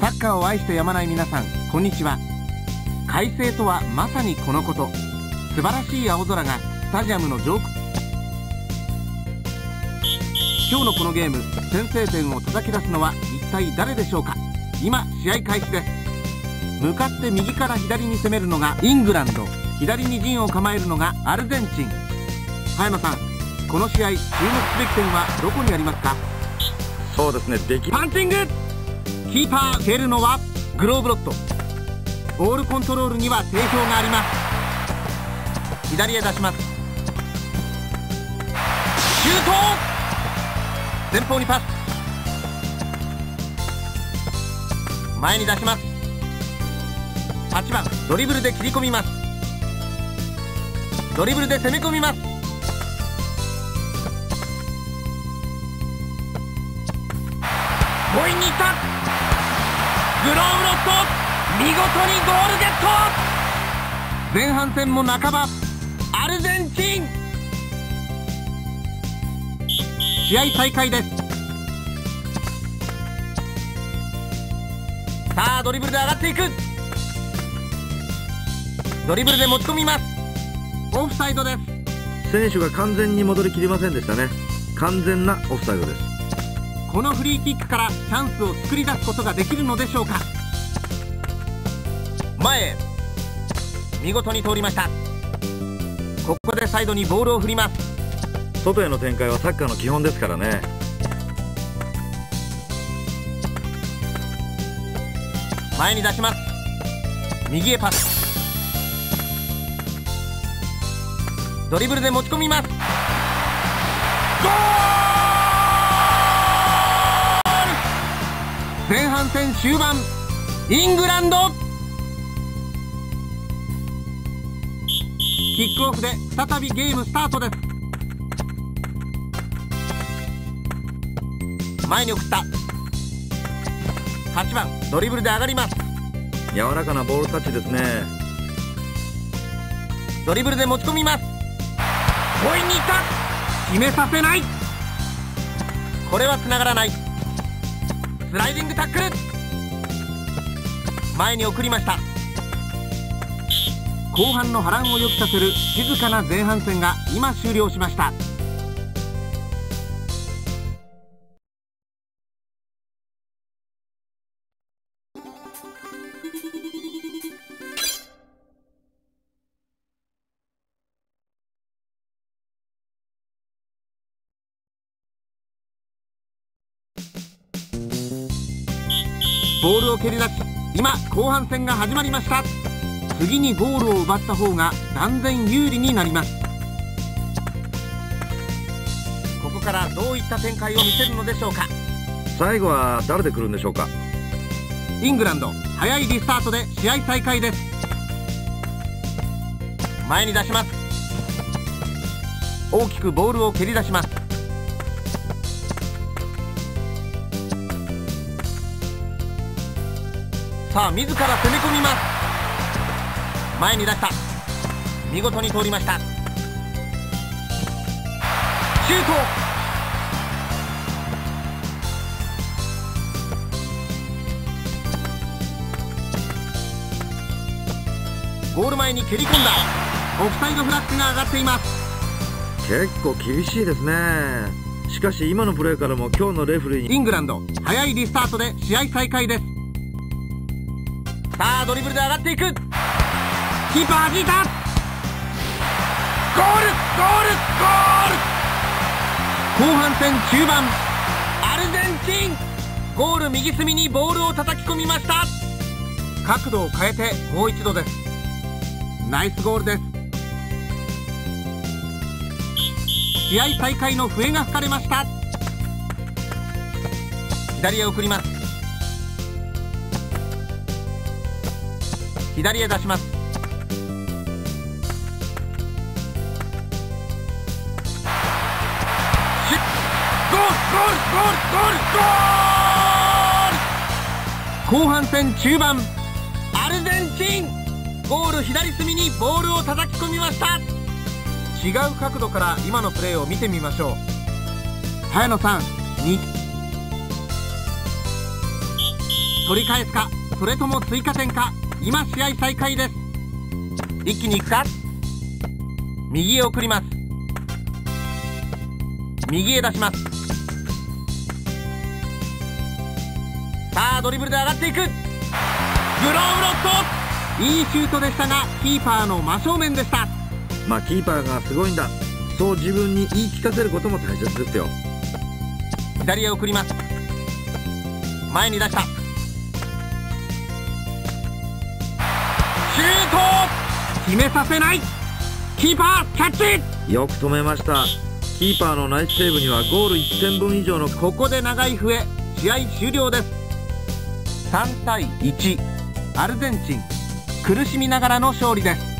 サッカーを愛してやまない皆さんこんにちは。快晴とはまさにこのこと。素晴らしい青空がスタジアムの上空。今日のこのゲーム先制点を叩き出すのは一体誰でしょうか。今試合開始です。向かって右から左に攻めるのがイングランド。左に陣を構えるのがアルゼンチン。早野さんこの試合注目すべき点はどこにありますか？そうですね。できパンチングキーパー蹴るのはグローブロット。ボールコントロールには定評があります。左へ出します。シュート！前方にパス。前に出します。8番。ドリブルで切り込みます。ドリブルで攻め込みます。強引にいった！グローブロット見事にゴールゲット。前半戦も半ばアルゼンチン。試合再開です。さあドリブルで上がっていく。ドリブルで持ち込みます。オフサイドです。選手が完全に戻りきりませんでしたね。完全なオフサイドです。このフリーキックからチャンスを作り出すことができるのでしょうか？前へ。見事に通りました。ここでサイドにボールを振ります。外への展開はサッカーの基本ですからね。前に出します。右へパス。ドリブルで持ち込みます。ゴー前半戦終盤イングランド。キックオフで再びゲームスタートです。前に送った。8番ドリブルで上がります。柔らかなボールタッチですね。ドリブルで持ち込みます。強引にいった。決めさせない。これは繋がらないスライディングタックル。前に送りました。後半の波乱を予期させる静かな前半戦が今終了しました。ボールを蹴り出し今後半戦が始まりました。次にゴールを奪った方が断然有利になります。ここからどういった展開を見せるのでしょうか？最後は誰で来るんでしょうか？イングランド早いリスタートで試合再開です。前に出します。大きくボールを蹴り出しますさあ自ら攻め込みます。前に出した。見事に通りました。シュート。ゴール前に蹴り込んだ。オフサイドフラッグが上がっています。結構厳しいですね。しかし今のプレーからも今日のレフェリーに。イングランド早いリスタートで試合再開ですドリブルで上がっていく。キーパー弾いた。ゴールゴールゴール。後半戦中盤アルゼンチン。ゴール右隅にボールを叩き込みました。角度を変えてもう一度です。ナイスゴールです。試合再開の笛が吹かれました。左へ送ります。左へ出します。後半戦中盤アルゼンチンゴール左隅にボールを叩き込みました違う角度から今のプレーを見てみましょう早野さんに取り返すかそれとも追加点か今試合再開で。す一気に行くか？右へ送ります。右へ出します。さあドリブルで上がっていく。グローブロットいいシュートでしたがキーパーの真正面でした。まあキーパーがすごいんだ。そう自分に言い聞かせることも大切ですよ。左へ送ります。前に出した決めさせない。キーパーキャッチ。よく止めました。キーパーのナイスセーブにはゴール1点分以上のここで長い笛。試合終了です。3対1アルゼンチン。苦しみながらの勝利です。